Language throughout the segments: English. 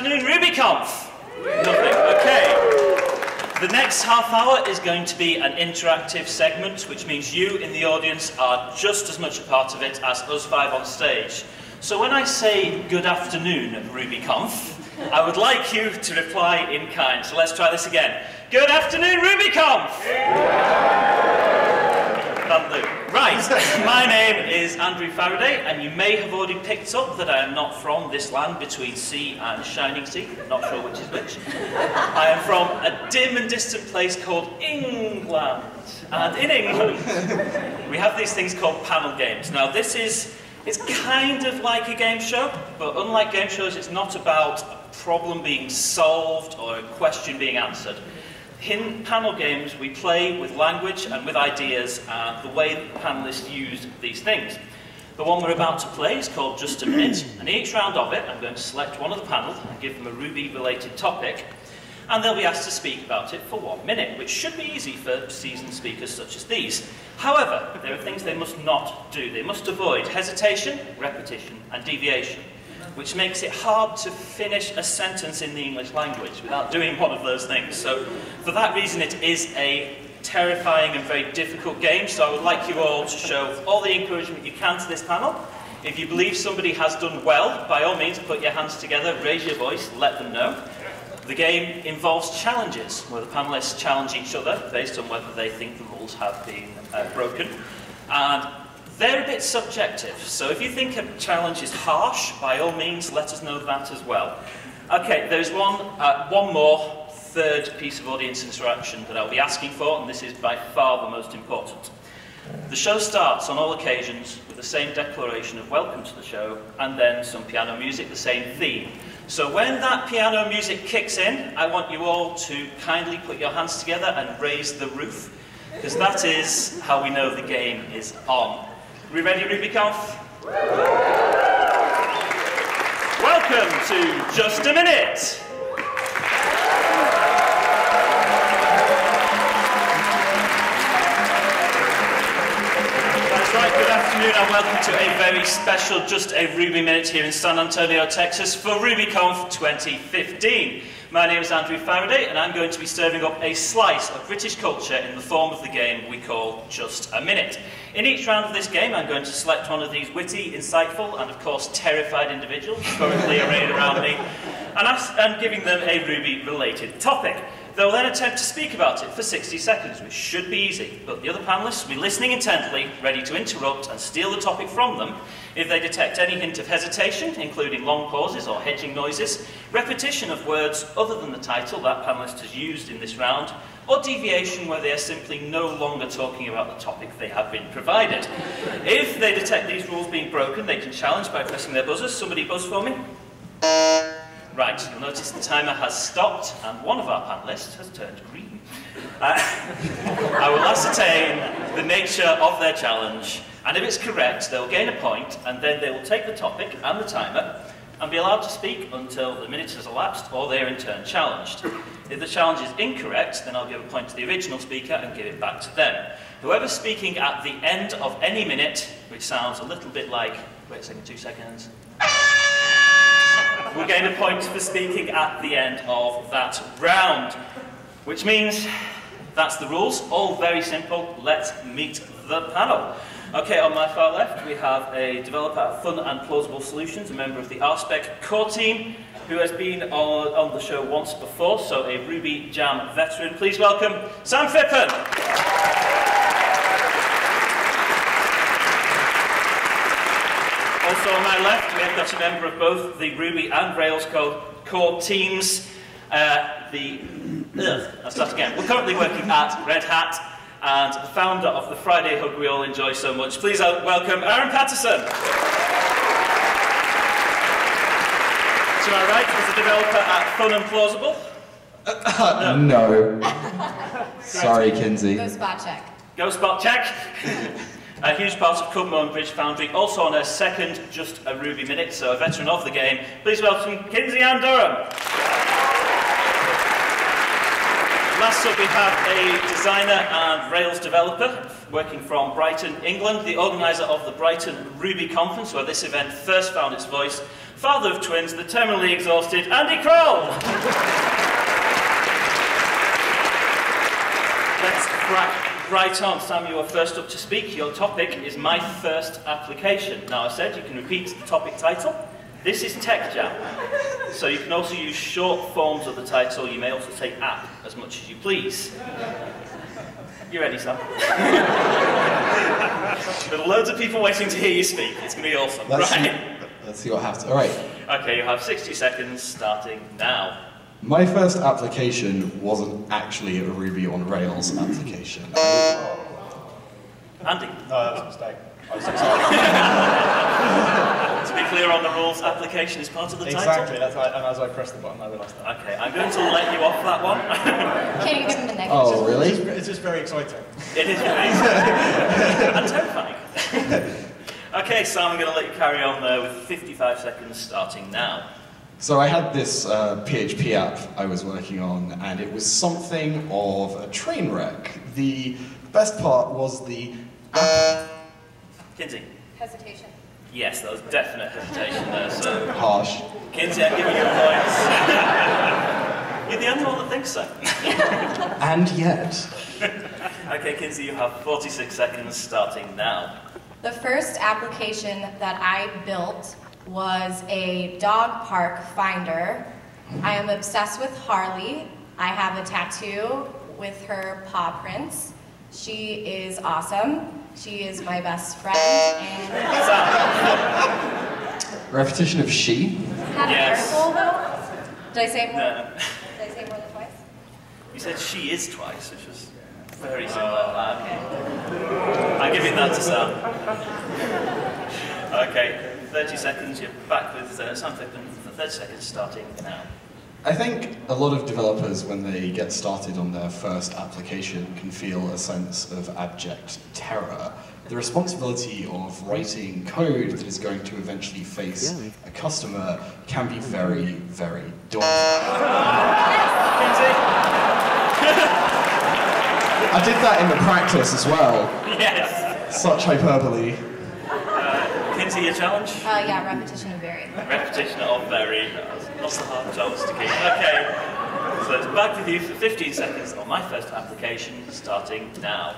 afternoon, RubyConf. Nothing. Okay. The next half hour is going to be an interactive segment, which means you in the audience are just as much a part of it as us five on stage. So when I say good afternoon, RubyConf, I would like you to reply in kind. So let's try this again. Good afternoon, RubyConf! Right, my name is Andrew Faraday, and you may have already picked up that I am not from this land between sea and shining sea, not sure which is which. I am from a dim and distant place called England. And in England, we have these things called panel games. Now, this is, it's kind of like a game show, but unlike game shows, it's not about a problem being solved or a question being answered. In panel games, we play with language and with ideas and the way that the panelists use these things. The one we're about to play is called Just a Minute, and each round of it, I'm going to select one of the panel and give them a Ruby-related topic, and they'll be asked to speak about it for one minute, which should be easy for seasoned speakers such as these. However, there are things they must not do. They must avoid hesitation, repetition, and deviation which makes it hard to finish a sentence in the English language without doing one of those things. So for that reason, it is a terrifying and very difficult game, so I would like you all to show all the encouragement you can to this panel. If you believe somebody has done well, by all means, put your hands together, raise your voice, let them know. The game involves challenges, where the panelists challenge each other based on whether they think the rules have been uh, broken. And they're a bit subjective, so if you think a challenge is harsh, by all means, let us know that as well. Okay, there's one, uh, one more third piece of audience interaction that I'll be asking for, and this is by far the most important. The show starts on all occasions with the same declaration of welcome to the show, and then some piano music, the same theme. So when that piano music kicks in, I want you all to kindly put your hands together and raise the roof, because that is how we know the game is on. We ready, RubyConf? Welcome to Just a Minute. That's right, good afternoon and welcome to a very special Just a Ruby Minute here in San Antonio, Texas for RubyConf 2015. My name is Andrew Faraday and I'm going to be serving up a slice of British culture in the form of the game we call Just a Minute. In each round of this game, I'm going to select one of these witty, insightful, and of course terrified individuals currently arrayed around me, and I'm giving them a Ruby-related topic. They'll then attempt to speak about it for 60 seconds, which should be easy, but the other panellists will be listening intently, ready to interrupt and steal the topic from them if they detect any hint of hesitation, including long pauses or hedging noises, repetition of words other than the title that panellist has used in this round, or deviation where they are simply no longer talking about the topic they have been provided. If they detect these rules being broken, they can challenge by pressing their buzzers. Somebody buzz for me. Right, you'll notice the timer has stopped and one of our panellists has turned green. Uh, I will ascertain the nature of their challenge, and if it's correct, they'll gain a point, and then they will take the topic and the timer and be allowed to speak until the minute has elapsed or they are in turn challenged. If the challenge is incorrect, then I'll give a point to the original speaker and give it back to them. Whoever's speaking at the end of any minute, which sounds a little bit like, wait a second, two seconds, will gain a point for speaking at the end of that round. Which means that's the rules, all very simple. Let's meet the panel. Okay, on my far left, we have a developer at Fun and Plausible Solutions, a member of the RSpec core team, who has been on, on the show once before, so a Ruby Jam veteran. Please welcome Sam Phippen. Also on my left, we have got a member of both the Ruby and Rails core teams. Uh, the, ugh, let's start again. We're currently working at Red Hat, and the founder of the Friday Hug we all enjoy so much. Please welcome Aaron Patterson. to my right is a developer at Fun and Plausible. Uh, no. no. Sorry, Kinsey. Go spot check. Go spot check. a huge part of Kubmo and Bridge Foundry, also on a second Just a Ruby Minute, so a veteran of the game. Please welcome Kinsey Ann Durham. Last up, we have a designer and Rails developer working from Brighton, England, the organiser of the Brighton Ruby Conference, where this event first found its voice, father of twins, the terminally exhausted Andy Croll. Let's crack right on. Sam, you are first up to speak. Your topic is My First Application. Now, I said you can repeat the topic title. This is Tech Jam. So you can also use short forms of the title. You may also say app as much as you please. You ready, Sam? there are loads of people waiting to hear you speak. It's going to be awesome. Let's, right. see, let's see what happens. All right. Okay, you have 60 seconds starting now. My first application wasn't actually a Ruby on Rails application. Andy, No, that was a mistake. I was to be clear on the rules, application is part of the exactly, title. that's right, and as I pressed the button, I realised that. Okay, I'm going to let you off that one. Can you give him the negative? Oh, really? It's just, it's just very exciting. It is very and terrifying. okay, Sam, I'm going to let you carry on there with 55 seconds starting now. So I had this uh, PHP app I was working on, and it was something of a train wreck. The best part was the app Kinsey. Hesitation. Yes, there was definite hesitation there. So, harsh. Kinsey, I'm giving you points. You're the only one that thinks so. And yet, Okay, Kinsey, you have 46 seconds starting now. The first application that I built was a dog park finder. I am obsessed with Harley. I have a tattoo with her paw prints. She is awesome. She is my best friend and repetition of she. had a Yes. article though. Did I say more? No. Did I say more than twice? You said she is twice, which was very similar. Okay. I'm giving that to Sam. Okay, 30 seconds, you're back with uh, Sam Phippen for 30 seconds starting now. I think a lot of developers, when they get started on their first application, can feel a sense of abject terror. The responsibility of writing code that is going to eventually face a customer can be very, very daunting. I did that in the practice as well. Yes! Such hyperbole. Kinsey, your challenge? Uh, yeah, repetition of very. Repetition of very. Not the hard challenge to keep. Okay, so it's back with you for 15 seconds on my first application, starting now.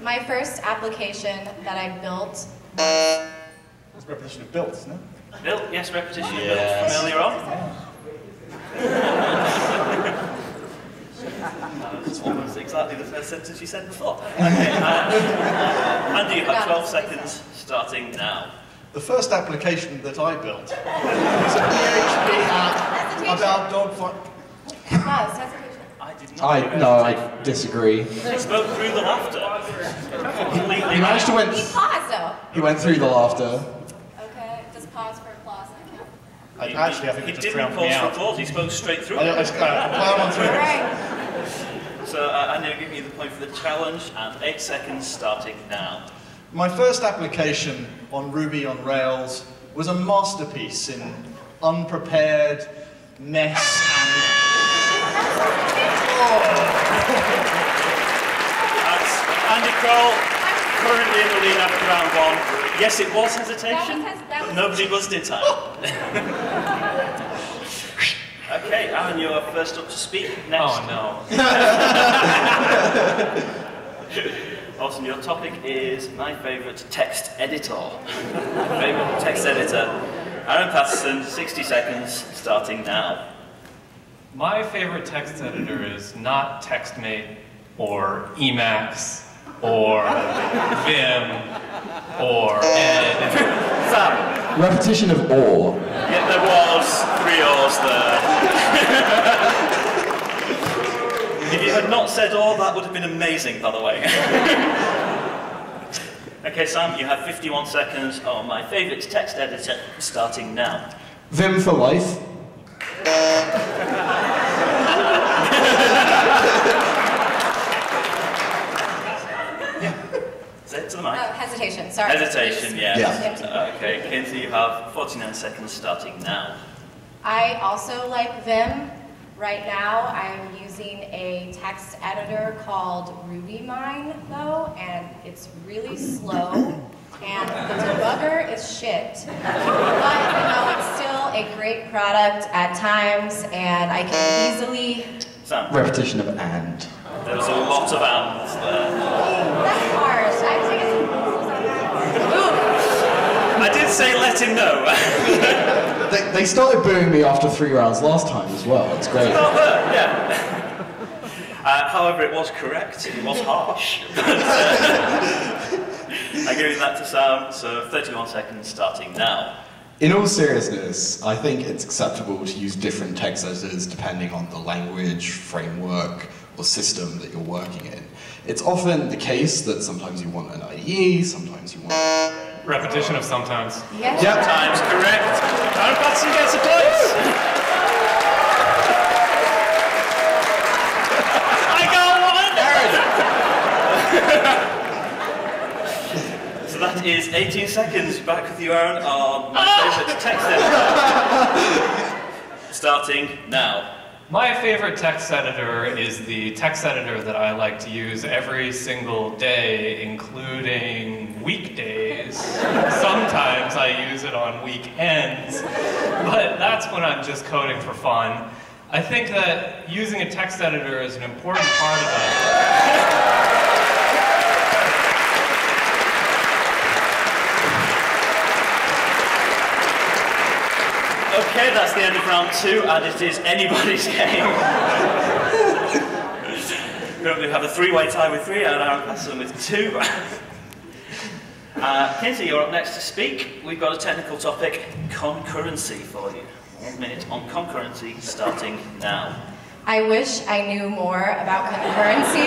My first application that I built It's repetition of built, isn't it? Bill, yes, repetition you built from earlier on. It's almost exactly the first sentence you said before. Okay, uh, Andy, you have 12 seconds starting now. The first application that I built was a PHP app Hesitation. about dog fight. It's hesitation. I did not. I no. I disagree. He spoke through the laughter. Completely. He managed to He paused though. He went through the laughter. Okay, just pause for applause. I, He- actually, I think he it just didn't pause me for out. applause. He spoke straight through. I, I it. just uh, ploughed on through All right. So uh, Andy, I'll give you the point for the challenge and eight seconds starting now. My first application on Ruby on Rails was a masterpiece in unprepared mess That's Andy Croll, currently in the lead after round one. Yes, it was hesitation, was hes- but nobody buzzed in time. okay, Aaron, you're first up to speak. Next. Oh no. Awesome, your topic is my favourite text editor. favourite text editor. Aaron Patterson, 60 seconds, starting now. My favorite text editor is not TextMate or Emacs or Vim or Ed. Sam, Repetition of or. yeah, there was three O's there. if you had not said all, that would have been amazing, by the way. okay, Sam, you have 51 seconds on my favourite text editor, starting now. Vim for life. Say it to the Oh, mic. hesitation. Sorry. Hesitation, yes. Yeah. Okay, Kinsey, you have 49 seconds starting now. I also like Vim. Right now, I'm using a text editor called RubyMine, though, and it's really slow, and the debugger is shit. But, you know, it's still a great product at times, and I can easily... Sam, Repetition of and. there was a lot of ands there. That's harsh. I have to get some rules on that. Ooh. I did say let him know. They, they started booing me after three rounds last time as well. It's great. Not there, yeah. Uh, however, it was correct. It was harsh. I'm giving that to Sam, so 31 seconds starting now. In all seriousness, I think it's acceptable to use different text editors depending on the language, framework, or system that you're working in. It's often the case that sometimes you want an IDE, sometimes you want. Repetition of sometimes. Yes. Yep. Time's correct. Aaron Patterson gets a point. I got one. so that is 18 seconds. Back with you, Aaron, on my favourite text editor. Starting now. My favorite text editor is the text editor that I like to use every single day, including weekdays. I use it on weekends, but that's when I'm just coding for fun. I think that using a text editor is an important part of it. Okay, that's the end of round two, and it is anybody's game. We have a three-way tie with three, and Aaron Patterson with two. Uh, Kinsey, you're up next to speak. We've got a technical topic, concurrency, for you. One minute on concurrency, starting now. I wish I knew more about concurrency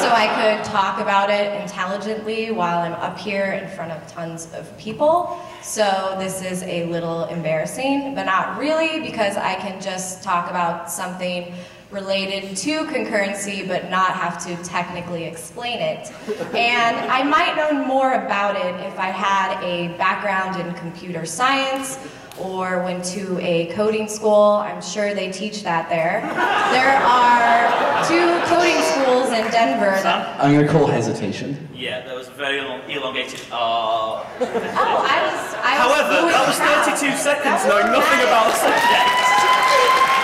so I could talk about it intelligently while I'm up here in front of tons of people. So this is a little embarrassing, but not really because I can just talk about something related to concurrency but not have to technically explain it. And I might know more about it if I had a background in computer science or went to a coding school. I'm sure they teach that there. There are two coding schools in Denver. that- Sam? I'm going to call hesitation. Yeah, that was a very long, elongated R. Oh, I was. I However, fooling that was around. 32 seconds knowing nothing bad. about the subject.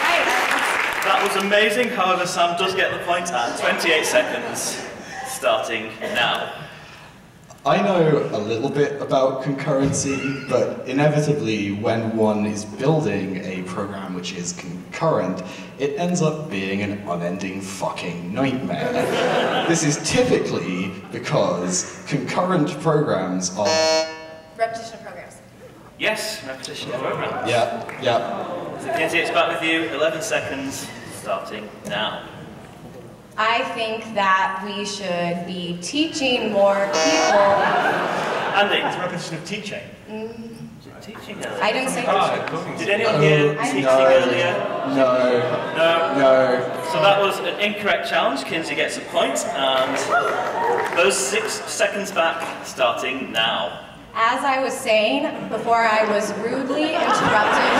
Right, I That was amazing. However, Sam does get the point at 28 seconds, starting now. I know a little bit about concurrency, but inevitably, when one is building a program which is concurrent, it ends up being an unending fucking nightmare. this is typically because concurrent programs are. repetition of programs. Yes, repetition of program. Yeah, yeah. So Kinsey, it's back with you. 11 seconds, starting now. I think that we should be teaching more people. Andy, It's a repetition of teaching. teaching earlier. I didn't say teaching. Oh, did anyone hear Oh, teaching no. earlier? No, No. no. So that was an incorrect challenge. Kinsey gets a point, and those six seconds back, starting now. As I was saying before, I was rudely interrupted.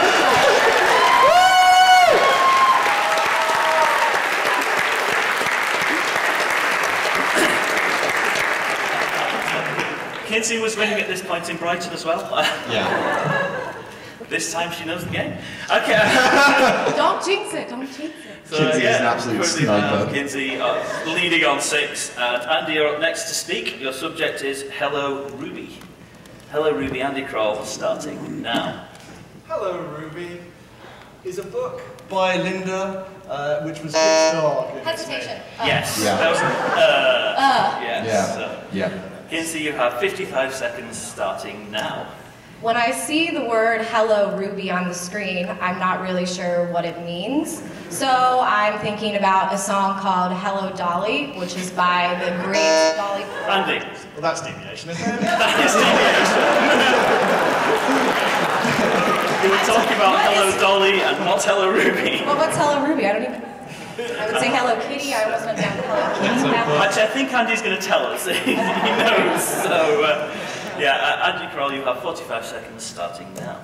Kinsey was winning at this point in Brighton as well. Yeah. this time she knows the game. Okay. Don't jinx it. Don't jinx it. So, Kinsey is an absolute currently now sniper. Kinsey uh, leading on six. And Andy, you're up next to speak. Your subject is Hello Ruby. Hello Ruby, Andy Croll, starting now. Hello, Ruby is a book by Linda, uh, which was Dick Stark. in its Hesitation. name. Uh, Yes. Yeah. That was, uh, yes. Yeah. So, Yeah. Kinsey, you have 55 seconds starting now. When I see the word Hello Ruby on the screen, I'm not really sure what it means. So I'm thinking about a song called Hello Dolly, which is by the great Dolly. Andy, Well, that's deviation, isn't it? that is deviation. you were talking about What Hello is- Dolly and not Hello Ruby. Well, what's Hello Ruby? I don't even. I would say Hello Kitty. I almost went down to Hello Kitty. now. Actually, I think Andy's going to tell us. he knows. So, uh, yeah, uh, Andy Croll, you have 45 seconds starting now.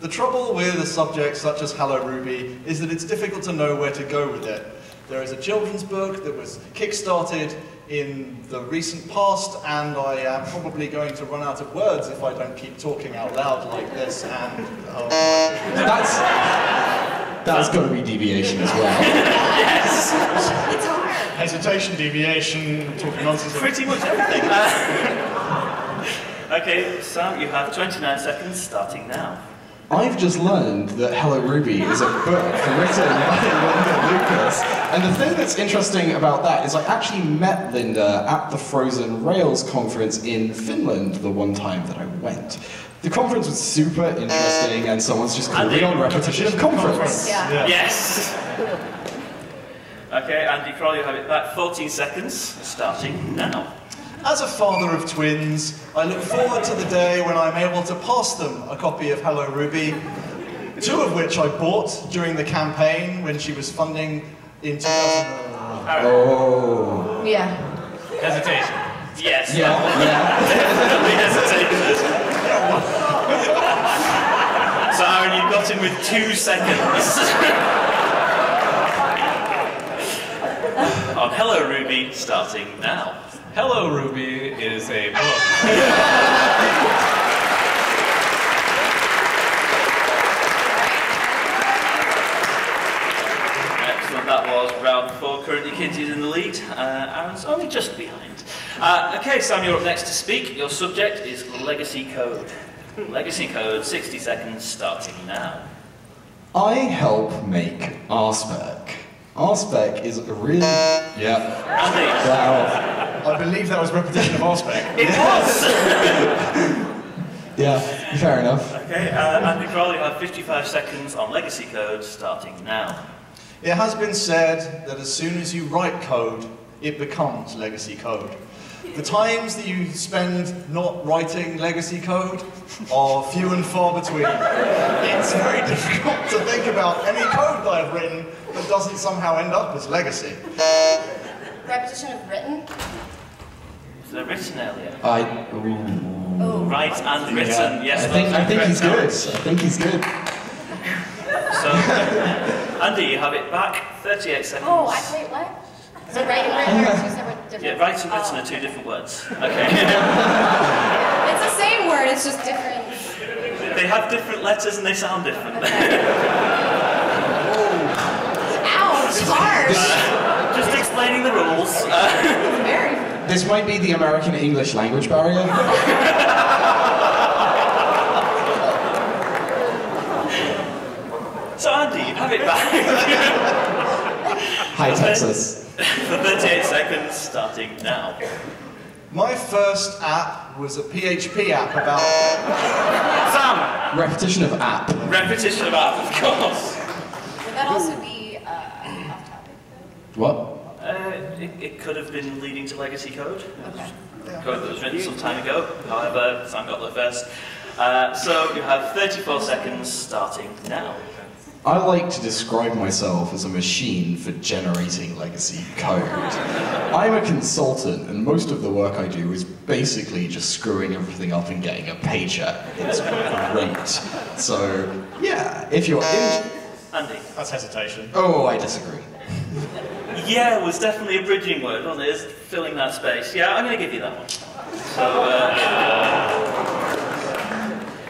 The trouble with a subject such as Hello Ruby is that it's difficult to know where to go with it. There is a children's book that was kickstarted in the recent past, and I am probably going to run out of words if I don't keep talking out loud like this. And oh, That's that's got to be deviation as well. yes. It's hard. hesitation, deviation, talking nonsense. Pretty much everything. Uh, okay, Sam, you have 29 seconds starting now. I've just learned that Hello Ruby is a book written by Linda Liukas. And the thing that's interesting about that is I actually met Linda at the Frozen Rails conference in Finland the one time that I went. The conference was super interesting and someone's just called it on repetition of conference. Yeah. Yes. Okay, Andy Croll, you have it back. 14 seconds starting now. As a father of twins, I look forward to the day when I'm able to pass them a copy of Hello Ruby, two of which I bought during the campaign when she was funding in 2000. Oh. Yeah. Hesitation. Yes. Yeah, yeah. So Aaron, you got him with two seconds. On Hello Ruby, starting now. Hello Ruby is a book. Excellent, that was round four. Currently Kinsey's in the lead. Uh, Aaron's only just behind. Uh, okay, Sam, you're up next to speak. Your subject is legacy code. Legacy code, 60 seconds starting now. I help make RSpec. RSpec is a really... Yeah. Andy, Wow. I believe that was repetition of RSpec. it was! Yeah, fair enough. okay, uh, Andy Croll, you have 55 seconds on legacy code starting now. It has been said that as soon as you write code, it becomes legacy code. The times that you spend not writing legacy code are few and far between. It's very difficult to think about any code that I've written that doesn't somehow end up as legacy. Repetition of written. Is there written earlier? I... Ooh. Oh. Right and written, yes. I think, I think he's good. I think he's good. So, Andy, you have it back. 38 seconds. Oh, I, wait, what? So right and written are two separate different. Yeah, right and written Oh. are two different words. Okay. It's the same word, it's just different. they have different letters and they sound different. Ouch, harsh. Just explaining the rules. Uh, This might be the American English language barrier. so, Andy, you have it back. Hi, Texas. For 38 seconds, starting now. My first app was a PHP app about Sam, Repetition of app. repetition of app, of course. Would that also be uh, off topic? What? Uh, it, it could have been leading to legacy code. Okay. Code that was written some time ago. However, Sam got there first. Uh, so you have 34 seconds starting now. I like to describe myself as a machine for generating legacy code. I'm a consultant, and most of the work I do is basically just screwing everything up and getting a paycheck. It's great. So, yeah, if you're in. Andy. that's hesitation. Oh, I disagree. Yeah it was definitely a bridging word, wasn't it? It's filling that space. Yeah, I'm going to give you that one. So, uh,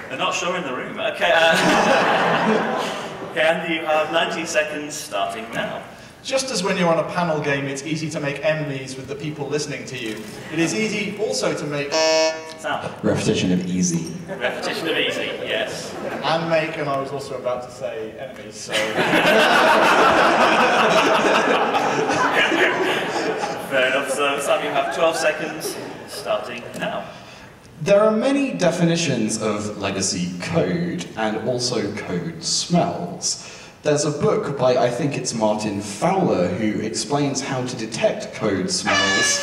they're not sure in the room. Okay, uh, okay, Andy, you have 19 seconds starting now. Just as when you're on a panel game, it's easy to make enemies with the people listening to you. It is easy also to make Sam, Repetition of easy. repetition of easy, yes. and make, and I was also about to say enemies, so. Fair enough. So, Sam, you have 12 seconds starting now. There are many definitions of legacy code and also code smells. There's a book by, I think it's Martin Fowler, who explains how to detect code smells.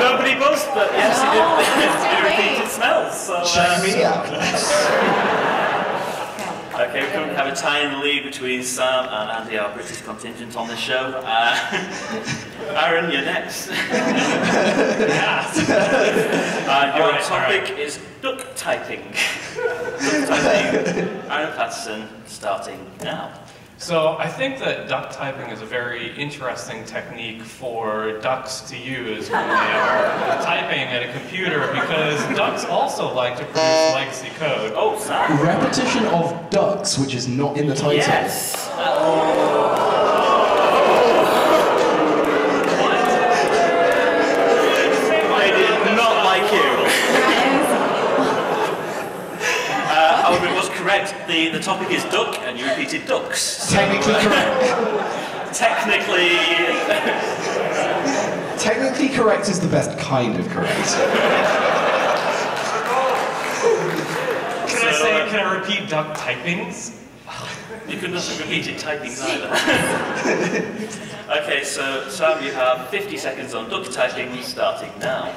Nobody buzzed, but yes, No, it, it's it, it repeated late. smells. So, Check um, me out. Have a tie in the lead between Sam and Andy, our British contingent on this show. Uh, Aaron, you're next. And your All right, topic is duck typing. duck typing. Aaron Patterson, starting now. So I think that duck typing is a very interesting technique for ducks to use when they are typing at a computer because ducks also like to produce legacy code. Oh, sorry. Repetition of ducks, which is not in the title. Yes. I did not like you. Uh, however, it was correct. The, the topic is duck, and you repeated ducks. So, Technically uh, correct. technically, Technically correct is the best kind of correct. Can I say, can I repeat duck typings? you couldn't have repeated typings either. okay, so Sam, you have 50 seconds on duck typing, starting now.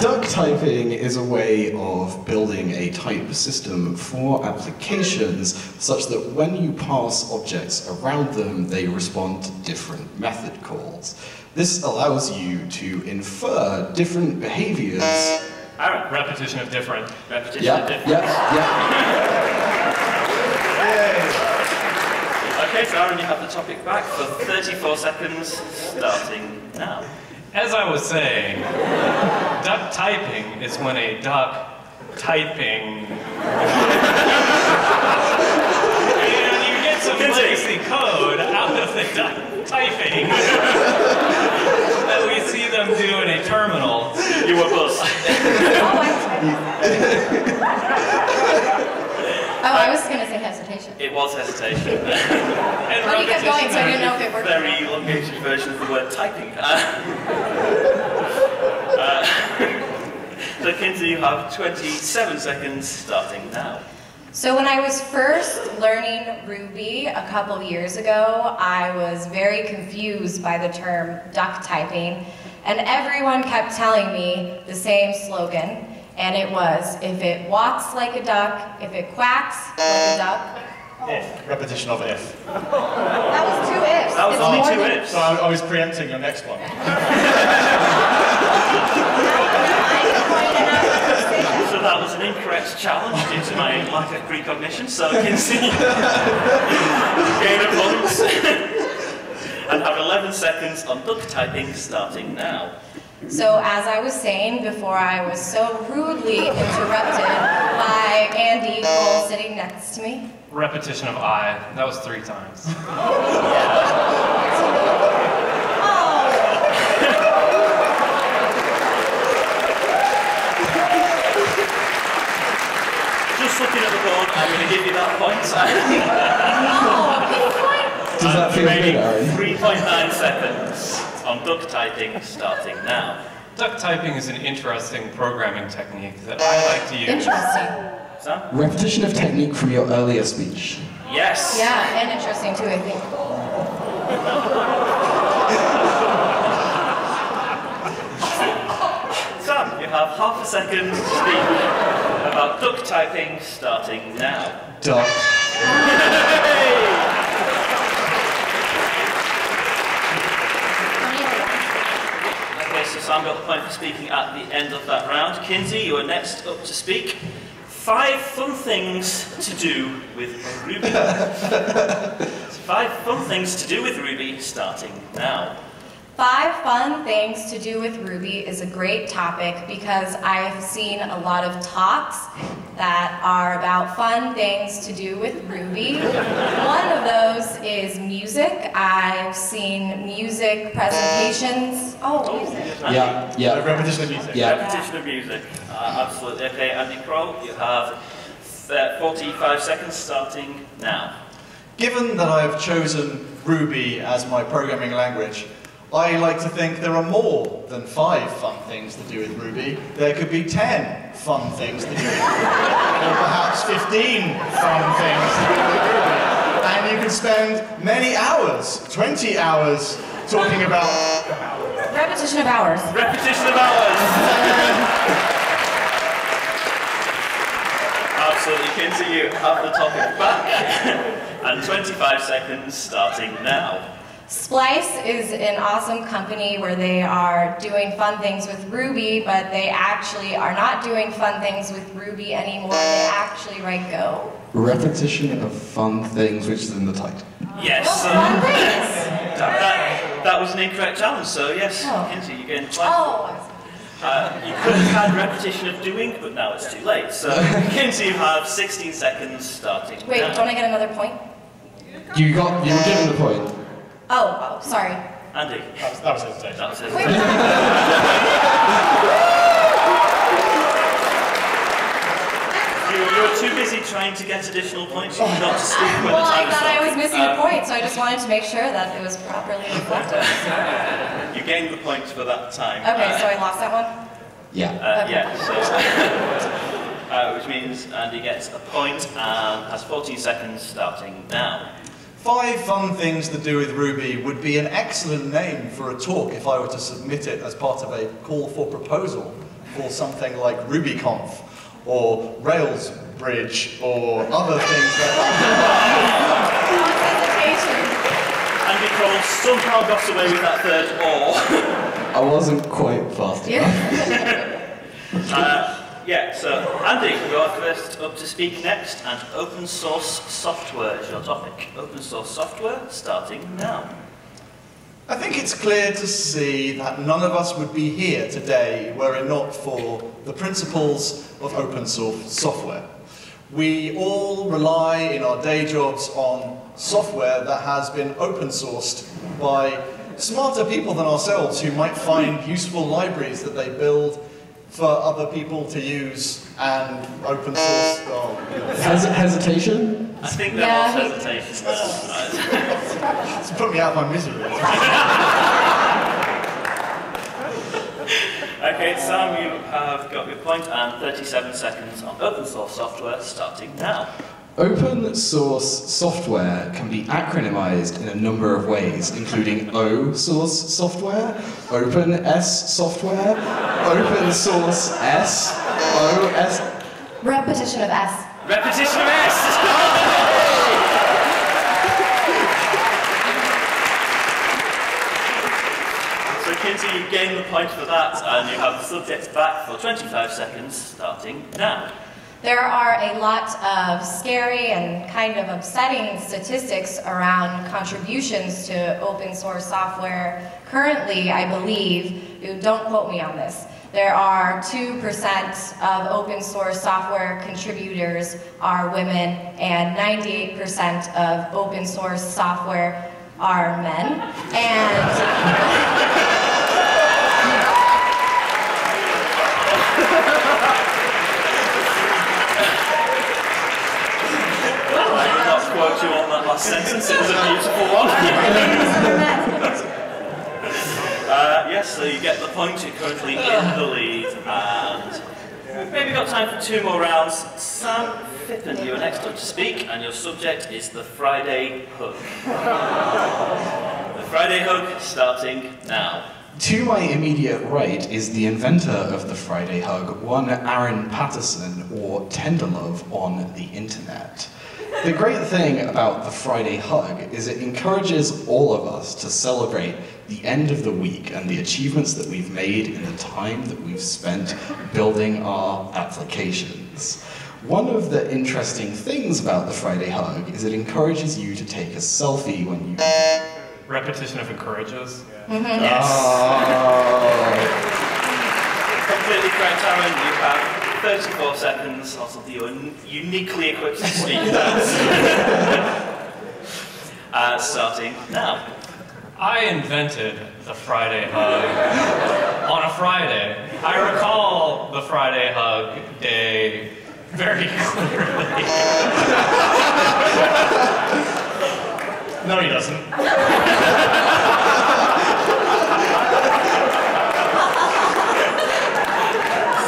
Duck typing is a way of building a type system for applications such that when you pass objects around them, they respond to different method calls. This allows you to infer different behaviors. Aaron, Repetition of different. repetition Yeah, of yeah, difference. yeah. Okay, so Aaron, you have the topic back for 34 seconds, starting now. As I was saying, duck typing is when a duck typing. and you get some Continue. legacy code out of the duck typing that we see them do in a terminal. You were buzz. Oh, I, oh, I was going to say hesitation. It was hesitation. And But you kept going, so I didn't know if it worked. Very elongated version of the word typing. Uh, uh, so Kinsey, you have 27 seconds, starting now. So when I was first learning Ruby a couple years ago, I was very confused by the term duck typing, and everyone kept telling me the same slogan, and it was, if it walks like a duck, if it quacks like a duck. If. Repetition of if. That was two ifs. That was It's only more two than- ifs. So I, I was preempting your next one. So that was an incorrect challenge due to my lack of precognition, so Kinsey gain a point. and have 11 seconds on duck typing, starting now. So as I was saying before I was so rudely interrupted next to me, Repetition of I. That was three times. Oh. Just looking at the board, I'm going to give you that point. Oh, Does that feel good, 3.9 seconds on duck typing, starting now. Duck typing is an interesting programming technique that I like to use. interesting. Sam? Repetition of technique from your earlier speech. Yes. Yeah, and interesting too, I think. Sam, you have half a second to speak about duck typing, starting now. Duck. Okay, so Sam got the point for speaking at the end of that round. Kinsey, you are next up to speak. Five fun things to do with Ruby. Five fun things to do with Ruby, starting now. Five fun things to do with Ruby is a great topic because I've seen a lot of talks that are about fun things to do with Ruby. One of those is music. I've seen music presentations. Oh, music. Yeah, Uh, yeah, repetition of music. yeah. Repetition of music. Uh, absolutely. Okay, Andy Croll, you have uh, 45 seconds starting now. Given that I've chosen Ruby as my programming language, I like to think there are more than five fun things to do with Ruby. There could be 10 fun things to do with Ruby, or perhaps 15 fun things to do with Ruby. And you can spend many hours, 20 hours, talking about Repetition of hours. Repetition of hours. Absolutely, Kinsey, you have the topic back. and 25 seconds starting now. Splice is an awesome company where they are doing fun things with Ruby, but they actually are not doing fun things with Ruby anymore. They actually write Go. Repetition of fun things, which is in the title. Yes. Oh, fun things! that, that was an incorrect challenge, so yes, Oh. Kinsey, you're getting point. Oh, Uh, you could have had repetition of doing, but now it's too late. So, Kinsey, you have 16 seconds starting. wait, now. don't I get another point? You got, you were given the point. Oh, oh, sorry. Andy, That was, that was hesitation. that was it. Wait, You, you were too busy trying to get additional points, not to stick with well, the I thought I was missing a point, so I just wanted to make sure that it was properly reflected. You gained the points for that time. Okay, Uh, so I lost that one? Yeah. Uh, Okay. yeah, so, uh, which means Andy gets a point and has 14 seconds starting now. Five fun things to do with Ruby would be an excellent name for a talk if I were to submit it as part of a call for proposal for something like RubyConf or Rails Bridge or other things like that. Hesitation. Andy Croll somehow got away with that third or. I wasn't quite fast enough. Yeah. Uh, yeah, so Andy, you are first up to speak next, and open source software is your topic. Open source software starting now. I think it's clear to see that none of us would be here today were it not for the principles of open source software. We all rely in our day jobs on software that has been open sourced by smarter people than ourselves who might find useful libraries that they build for other people to use and open source. Oh, Hes- hesitation? I think there Yeah, was he- hesitation it's put me out of my misery. Okay, Sam, you have got your point, and 37 seconds on open source software starting now. Open source software can be acronymized in a number of ways, including O source software, Open S software, Open source S, O S. Repetition of S. Repetition of S! so, Kinsey, you gain the point for that, and you have the subject back for 25 seconds starting now. There are a lot of scary and kind of upsetting statistics around contributions to open source software. Currently, I believe, don't quote me on this, there are 2% of open source software contributors are women and 98% of open source software are men. And I will not quote you on that last sentence, it was a beautiful one. uh, yes, so you get the point, you're currently in the lead, and we've maybe got time for two more rounds. Sam Phippen, you are next up to speak, and your subject is the Friday Hug. the Friday Hug starting now. To my immediate right is the inventor of the Friday Hug, one Aaron Patterson, or Tenderlove on the internet. The great thing about the Friday Hug is it encourages all of us to celebrate the end of the week and the achievements that we've made in the time that we've spent building our applications. One of the interesting things about the Friday Hug is it encourages you to take a selfie when you. Repetition of encourages. Mm-hmm. Yes. Oh. Completely correct, Aaron. You have 34 seconds, also you are un- uniquely equipped to speak that. uh, starting now. I invented the Friday hug on a Friday. I recall the Friday hug day very clearly. No, he doesn't.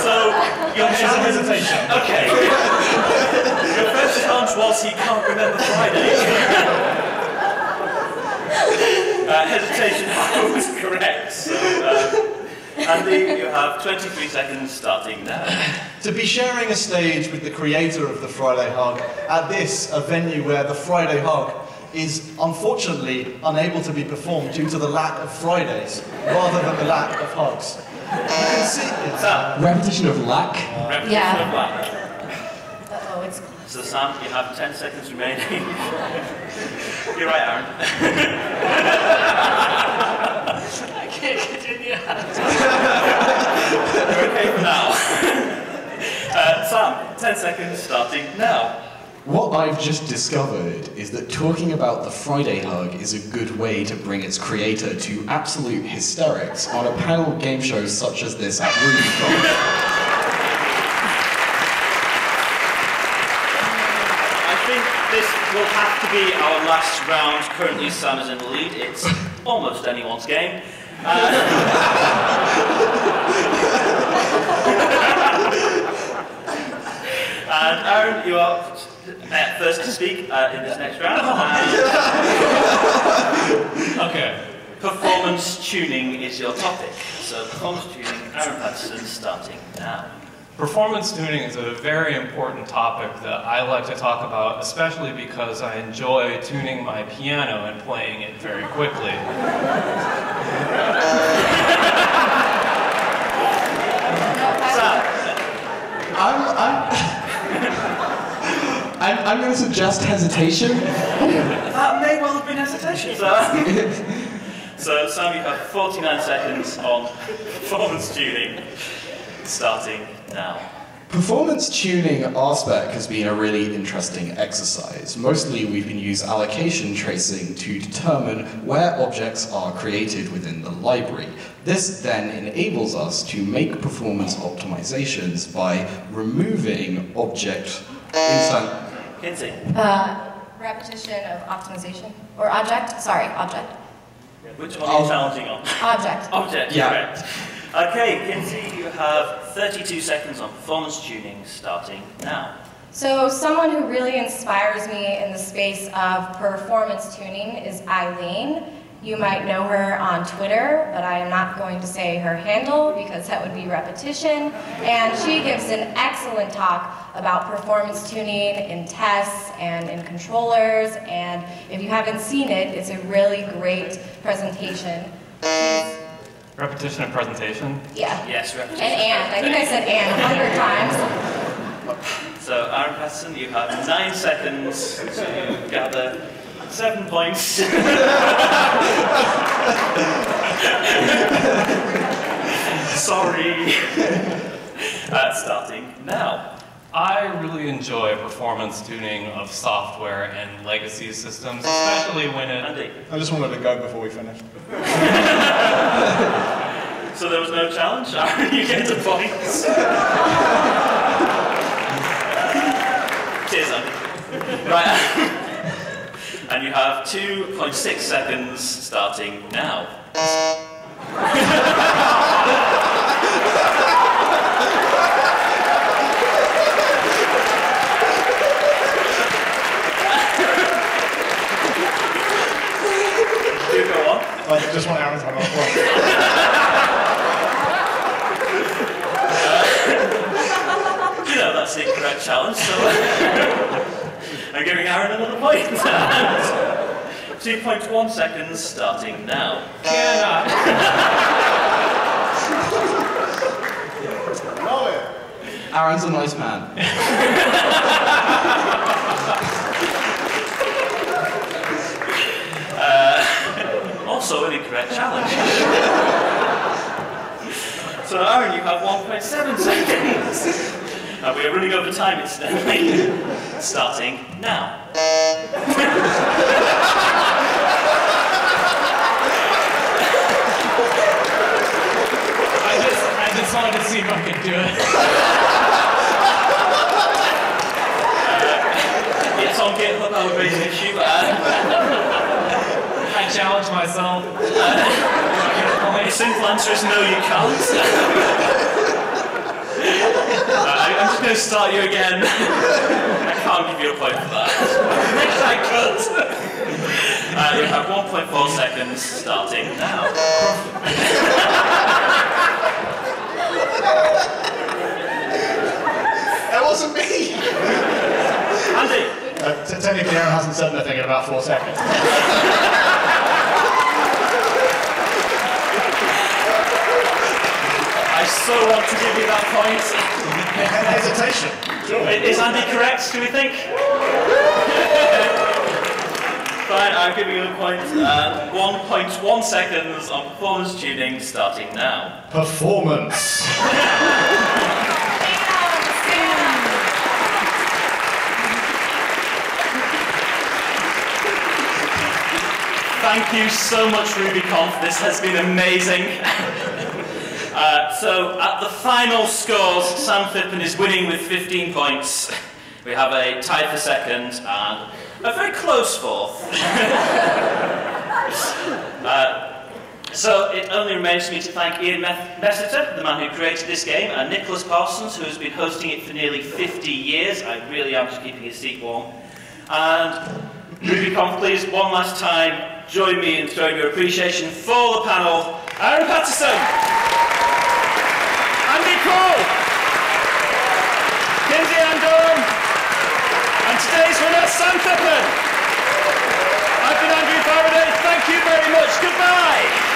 So, your It's hesitation. Okay. your first challenge was he can't remember Friday. uh, hesitation was correct. So, uh, Andy, you have 23 seconds starting now. To be sharing a stage with the creator of the Friday Hug at this, a venue where the Friday Hug is unfortunately unable to be performed due to the lack of Fridays, rather than the lack of hugs. You can see Repetition of luck. repetition Yeah. of black. Uh-oh, it's So Sam, you have 10 seconds remaining. You're right, Aaron. I can't get in your hand. You're okay for now. Uh, Sam, 10 seconds starting now. What I've just discovered is that talking about the Friday hug is a good way to bring its creator to absolute hysterics on a panel game show such as this at think this will have to be our last round. Currently, Sam is in the lead. It's almost anyone's game. Uh, and Aaron, you are uh, first to speak uh, in this next round. And Okay. performance tuning is your topic. So, performance tuning, Aaron Patterson, starting now. Performance tuning is a very important topic that I like to talk about, especially because I enjoy tuning my piano and playing it very quickly. Sam, I'm, I'm, I'm, I'm going to suggest hesitation. That may well have been hesitation, sir. so, Sam, you have 49 seconds on performance tuning, starting now. Performance tuning RSpec has been a really interesting exercise. Mostly we've been using allocation tracing to determine where objects are created within the library. This then enables us to make performance optimizations by removing object instant Kinsey, uh, repetition of optimization or object. Sorry, object. which one are you challenging on? Object. Object, Yeah. correct. Okay, Kinsey, you have 32 seconds on performance tuning, starting now. So someone who really inspires me in the space of performance tuning is Eileen. You might know her on Twitter, but I am not going to say her handle because that would be repetition. And she gives an excellent talk about performance tuning in tests and in controllers. And if you haven't seen it, it's a really great presentation. Repetition of presentation. Yeah. Yes, And repetition. and. I think I said and a hundred times. So, Aaron Patterson, you have nine seconds to gather seven points. Sorry. Uh, starting now. I really enjoy performance tuning of software and legacy systems, especially when it Andy. I just wanted to go before we finished. So there was no challenge? Aaron, you get the points. Cheers, Andy. Right. And you have 2.6 seconds starting now. Do go on. Oh, I just want Aaron to have a point. You know that's the correct challenge, so I'm giving Aaron another point. 2.1 seconds starting now. Yeah. Aaron's a nice man. Uh, also an incorrect challenge. so Aaron, you have 1.7 seconds. And we are running over time incidentally. starting now. I just, I just wanted to see if I could do it. It's on GitHub, I would raise an issue. Uh, I challenged myself. the simple answer is no, you can't. I- I'm just going to start you again. I can't give you a point for that. Wish I could. Uh, you have 1.4 seconds starting now. That wasn't me! Andy, Uh, t- technically Aaron hasn't said anything in about four seconds. I so want to give you that point. Hesitation. Sure. Is Andy correct, do we think? Fine, I'll give you a point. Uh, 1.1 seconds on performance tuning starting now. Performance. Thank you so much, RubyConf. This has been amazing. so, at the final scores, Sam Phippen is winning with 15 points. We have a tie for second and a very close fourth. uh, so, it only remains for me to thank Ian Messiter, the man who created this game, and Nicholas Parsons, who has been hosting it for nearly 50 years. I really am just keeping his seat warm. And RubyConf, please, one last time, join me in showing your appreciation for the panel. Aaron Patterson, Cole. Kinsey and Durham. And today's winner, Sam Phippen. I've been Andrew Faraday. Thank you very much. Goodbye.